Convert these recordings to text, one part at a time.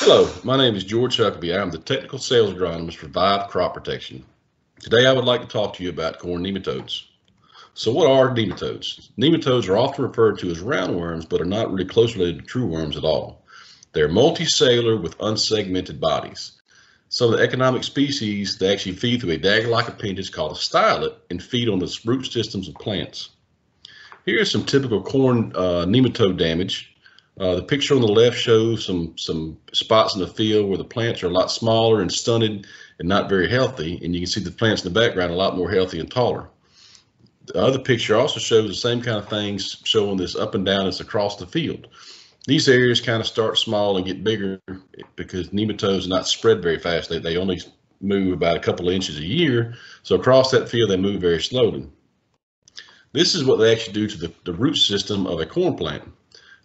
Hello, my name is George Huckabay. I'm the technical sales agronomist for Vive Crop Protection. Today I would like to talk to you about corn nematodes. So what are nematodes? Nematodes are often referred to as roundworms, but are not really close related to true worms at all. They're multicellular with unsegmented bodies. Some of the economic species, they actually feed through a dagger-like appendage called a stylet and feed on the root systems of plants. Here is some typical corn uh, nematode damage. Uh, the picture on the left shows some, some spots in the field where the plants are a lot smaller and stunted and not very healthy. And you can see the plants in the background a lot more healthy and taller. The other picture also shows the same kind of things showing this up and down as across the field. These areas kind of start small and get bigger because nematodes not spread very fast. They, they only move about a couple of inches a year. So across that field, they move very slowly. This is what they actually do to the, the root system of a corn plant.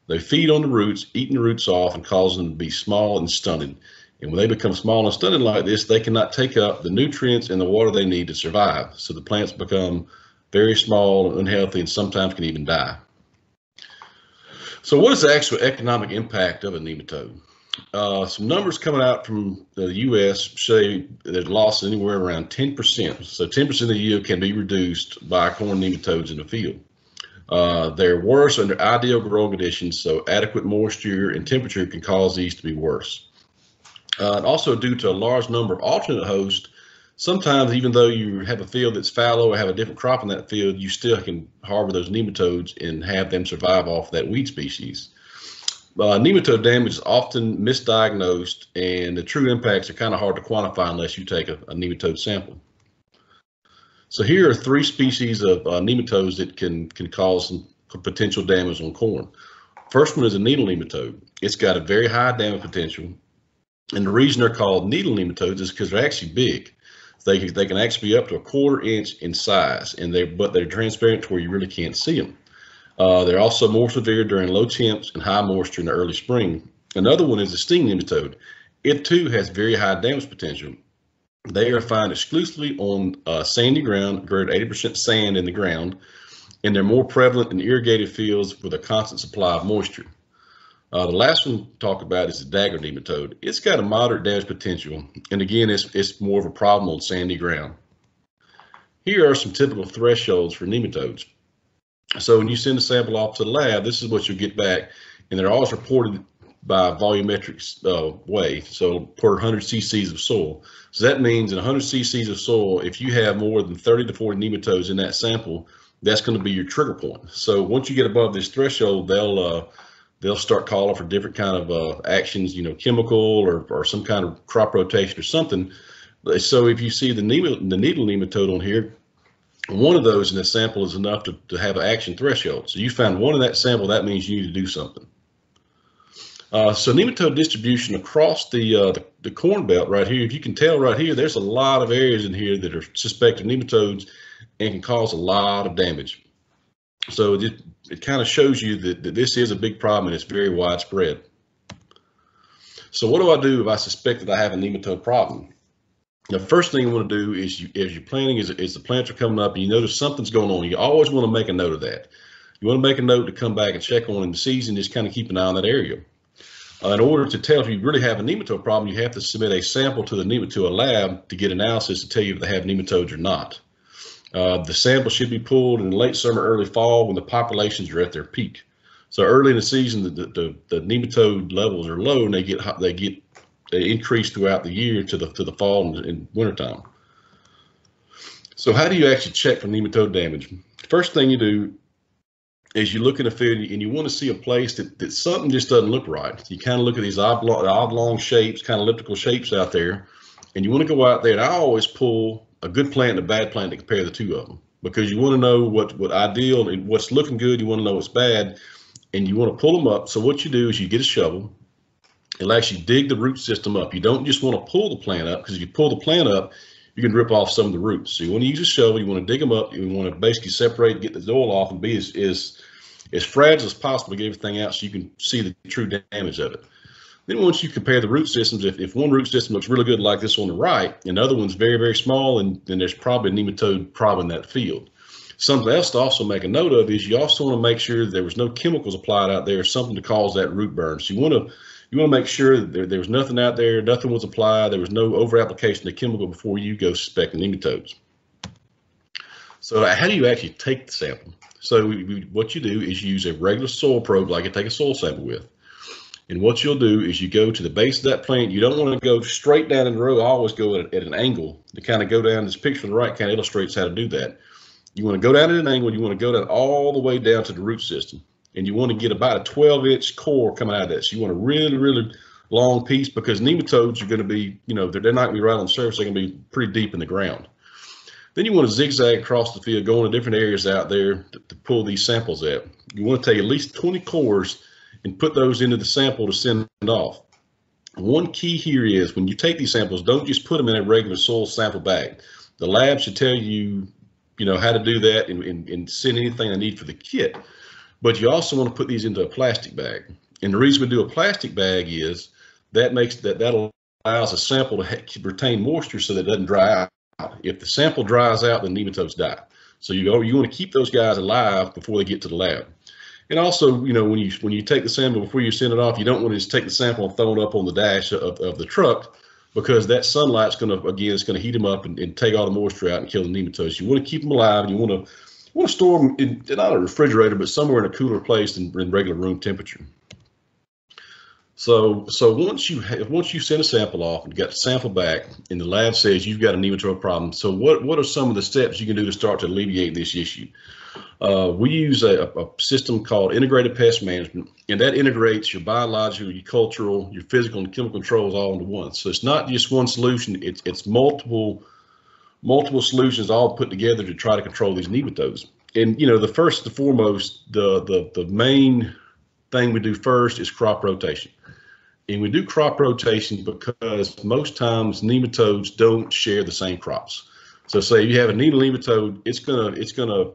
They feed on the roots, eating the roots off and causing them to be small and stunted. And when they become small and stunted like this, they cannot take up the nutrients and the water they need to survive. So the plants become very small and unhealthy and sometimes can even die. So what is the actual economic impact of a nematode? Uh, some numbers coming out from the U.S. say that loss anywhere around 10%. So 10% of the yield can be reduced by corn nematodes in the field. Uh, they're worse under ideal growing conditions, so adequate moisture and temperature can cause these to be worse. Uh, and also due to a large number of alternate hosts, sometimes even though you have a field that's fallow or have a different crop in that field, you still can harbor those nematodes and have them survive off that weed species. Uh, nematode damage is often misdiagnosed and the true impacts are kind of hard to quantify unless you take a, a nematode sample. So here are three species of uh, nematodes that can, can cause some potential damage on corn. First one is a needle nematode. It's got a very high damage potential. And the reason they're called needle nematodes is because they're actually big. They, they can actually be up to a quarter inch in size, and they but they're transparent to where you really can't see them. Uh, they're also more severe during low temps and high moisture in the early spring. Another one is the sting nematode. It too has very high damage potential. They are found exclusively on uh, sandy ground, greater 80% sand in the ground, and they're more prevalent in irrigated fields with a constant supply of moisture. Uh, the last one to talk about is the dagger nematode. It's got a moderate damage potential, and again, it's, it's more of a problem on sandy ground. Here are some typical thresholds for nematodes. So when you send a sample off to the lab, this is what you'll get back, and they're always reported by volumetric uh, way, so per 100 cc's of soil. So that means in 100 cc's of soil, if you have more than 30 to 40 nematodes in that sample, that's going to be your trigger point. So once you get above this threshold, they'll uh, they'll start calling for different kind of uh, actions, you know, chemical or, or some kind of crop rotation or something. So if you see the needle, the needle nematode on here, one of those in the sample is enough to, to have an action threshold. So you found one in that sample, that means you need to do something. Uh, so nematode distribution across the, uh, the, the corn belt right here, if you can tell right here, there's a lot of areas in here that are suspected nematodes and can cause a lot of damage. So it, it kind of shows you that, that this is a big problem and it's very widespread. So what do I do if I suspect that I have a nematode problem? The first thing you want to do is you, as you're planting, is, is the plants are coming up and you notice something's going on. You always want to make a note of that. You want to make a note to come back and check on in the season, just kind of keep an eye on that area. Uh, in order to tell if you really have a nematode problem, you have to submit a sample to the nematode lab to get analysis to tell you if they have nematodes or not. Uh, the sample should be pulled in late summer, early fall when the populations are at their peak. So early in the season, the, the, the nematode levels are low and they get they get they increase throughout the year to the to the fall and, and wintertime. So how do you actually check for nematode damage? First thing you do is you look in the field and you want to see a place that, that something just doesn't look right. You kind of look at these oblong, oblong shapes, kind of elliptical shapes out there, and you want to go out there. And I always pull a good plant and a bad plant to compare the two of them because you want to know what what ideal and what's looking good. You want to know what's bad, and you want to pull them up. So what you do is you get a shovel. It'll actually dig the root system up. You don't just want to pull the plant up because if you pull the plant up, you can rip off some of the roots. So you want to use a shovel. You want to dig them up. You want to basically separate, get the oil off, and be as as, as fragile as possible to get everything out so you can see the true damage of it. Then once you compare the root systems, if, if one root system looks really good like this on the right, and the other one's very, very small, and then there's probably a nematode problem in that field. Something else to also make a note of is you also want to make sure there was no chemicals applied out there, something to cause that root burn. So you want to You want to make sure that there, there was nothing out there, nothing was applied, there was no over application of chemical before you go suspecting nematodes. So how do you actually take the sample? So what you do is you use a regular soil probe like you take a soil sample with. And what you'll do is you go to the base of that plant. You don't want to go straight down in the row. I always go at, at an angle to kind of go down. This picture on the right kind of illustrates how to do that. You want to go down at an angle. You want to go down all the way down to the root system. And you want to get about a 12 inch core coming out of that. So you want a really, really long piece because nematodes are going to be, you know, they're, they're not going to be right on the surface. They're going to be pretty deep in the ground. Then you want to zigzag across the field, going to different areas out there to, to pull these samples out. You want to take at least 20 cores and put those into the sample to send off. One key here is when you take these samples, don't just put them in a regular soil sample bag. The lab should tell you, you know, how to do that and, and, and send anything I need for the kit. But you also want to put these into a plastic bag. And the reason we do a plastic bag is that makes that that allows a sample to retain moisture so that it doesn't dry out. If the sample dries out, the nematodes die. So you go, you want to keep those guys alive before they get to the lab. And also, you know, when you when you take the sample before you send it off, you don't want to just take the sample and throw it up on the dash of, of the truck because that sunlight's going to again it's going to heat them up and, and, take all the moisture out and kill the nematodes. You want to keep them alive. and You want to you want to store them in not a refrigerator, but somewhere in a cooler place than in regular room temperature. So so once you have, once you send a sample off and get the sample back, and the lab says you've got a nematode problem. So what what are some of the steps you can do to start to alleviate this issue? Uh, we use a, a, system called integrated pest management, and that integrates your biological, your cultural, your physical, and chemical controls all into one. So it's not just one solution; it's it's multiple multiple solutions all put together to try to control these nematodes. And you know, the first, the foremost, the the the main thing we do first is crop rotation. And we do crop rotation because most times nematodes don't share the same crops. So say you have a needle nematode, it's gonna it's gonna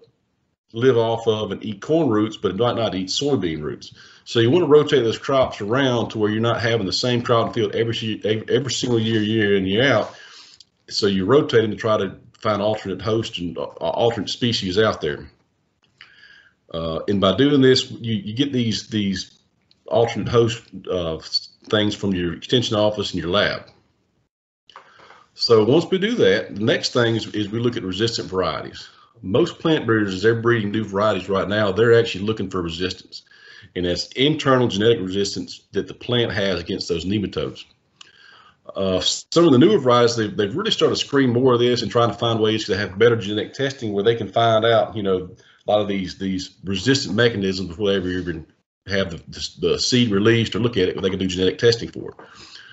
live off of and eat corn roots, but it might not eat soybean roots. So you want to rotate those crops around to where you're not having the same crop in the field every every single year, year in year out. So you're rotating to try to find alternate hosts and uh, alternate species out there. Uh, and by doing this, you, you get these these alternate host uh, things from your extension office and your lab. So once we do that, the next thing is, is we look at resistant varieties most plant breeders, as they're breeding new varieties right now, they're actually looking for resistance. And that's internal genetic resistance that the plant has against those nematodes. Uh, some of the newer varieties, they've, they've really started to screen more of this and trying to find ways to have better genetic testing where they can find out, you know, a lot of these these resistant mechanisms before they ever even have the, the, the seed released or look at it, but they can do genetic testing for it.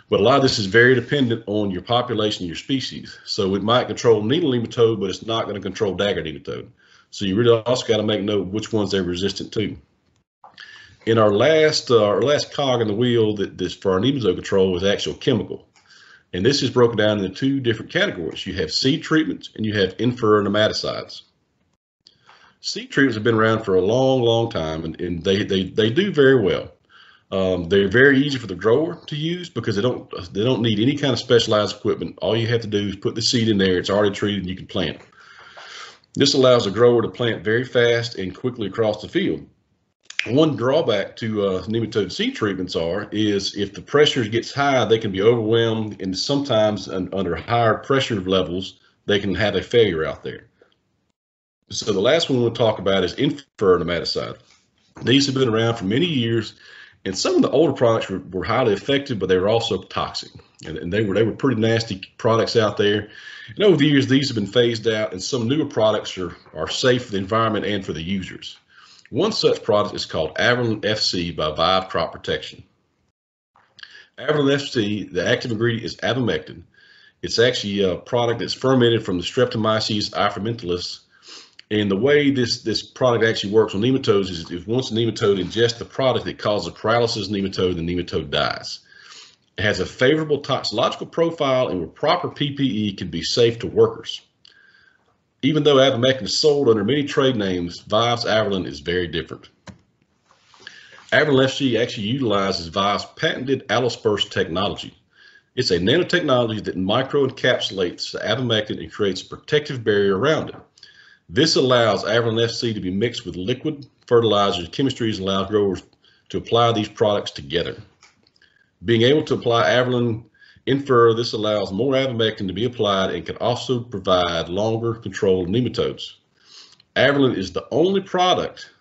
But a lot of this is very dependent on your population, your species. So it might control needle nematode, but it's not going to control dagger nematode. So you really also got to make note which ones they're resistant to. In our last uh, our last cog in the wheel that this for our nematode control is actual chemical. And this is broken down into two different categories. You have seed treatments and you have in-furrow nematicides. Seed treatments have been around for a long, long time and, and they, they, they do very well. Um, they're very easy for the grower to use because they don't they don't need any kind of specialized equipment. All you have to do is put the seed in there. It's already treated and you can plant. This allows the grower to plant very fast and quickly across the field. One drawback to uh, nematode seed treatments are is if the pressure gets high, they can be overwhelmed, and sometimes under higher pressure levels, they can have a failure out there. So the last one we'll talk about is in-furrow nematicide. These have been around for many years and some of the older products were, were highly effective, but they were also toxic, and, and, they were they were pretty nasty products out there. And over the years, these have been phased out, and some newer products are are safe for the environment and for the users. One such product is called Averland FC by Vive Crop Protection. Averland FC, the active ingredient is abamectin. It's actually a product that's fermented from the Streptomyces avermitilis and the way this this product actually works on nematodes is if once a nematode ingests the product, it causes paralysis nematode, the nematode dies. It has a favorable toxicological profile and with proper PPE can be safe to workers. Even though abamectin is sold under many trade names, Vive's Averland is very different. Averland FC actually utilizes Vive's patented allosperse technology. It's a nanotechnology that microencapsulates the abamectin and creates a protective barrier around it. This allows Averland FC to be mixed with liquid fertilizers chemistries and allows growers to apply these products together. Being able to apply Averland in-furrow, this allows more ivermectin to be applied and can also provide longer control of nematodes. Averland is the only product,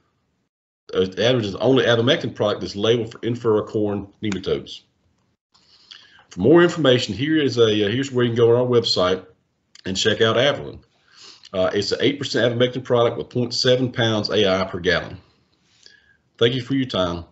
uh, is the only ivermectin product that's labeled for in-furrow corn nematodes. For more information, here is a uh, here's where you can go on our website and check out Averland. Uh, it's an 8% ivermectin product with 0.7 pounds AI per gallon. Thank you for your time.